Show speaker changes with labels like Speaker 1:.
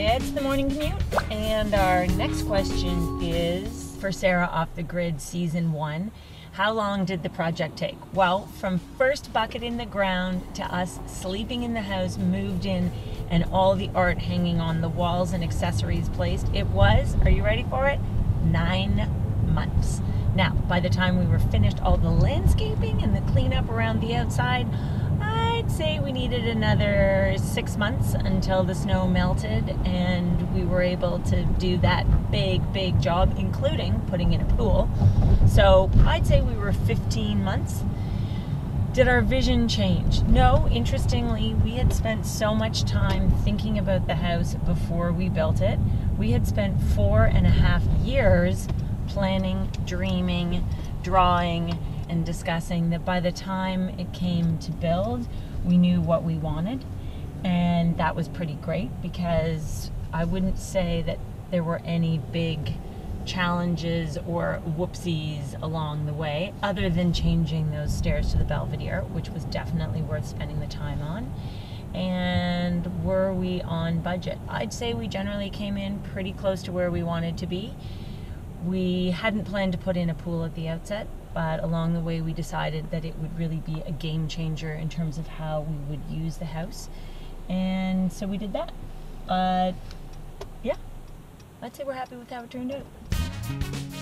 Speaker 1: It's the morning commute, and our next question is for Sarah off the grid season one. How long did the project take? Well, from first bucket in the ground to us sleeping in the house, moved in, and all the art hanging on the walls and accessories placed, it was, are you ready for it? Nine months. Now, by the time we were finished all the landscaping and the cleanup around the outside, I'd say we needed another six months until the snow melted and we were able to do that big, big job, including putting in a pool. So I'd say we were 15 months. Did our vision change? No, interestingly, we had spent so much time thinking about the house before we built it. We had spent four and a half years planning, dreaming, drawing, and discussing that by the time it came to build, we knew what we wanted. And that was pretty great because I wouldn't say that there were any big challenges or whoopsies along the way, other than changing those stairs to the Belvedere, which was definitely worth spending the time on. And were we on budget? I'd say we generally came in pretty close to where we wanted to be. We hadn't planned to put in a pool at the outset, but along the way we decided that it would really be a game changer in terms of how we would use the house. And so we did that. But yeah, I'd say we're happy with how it turned out.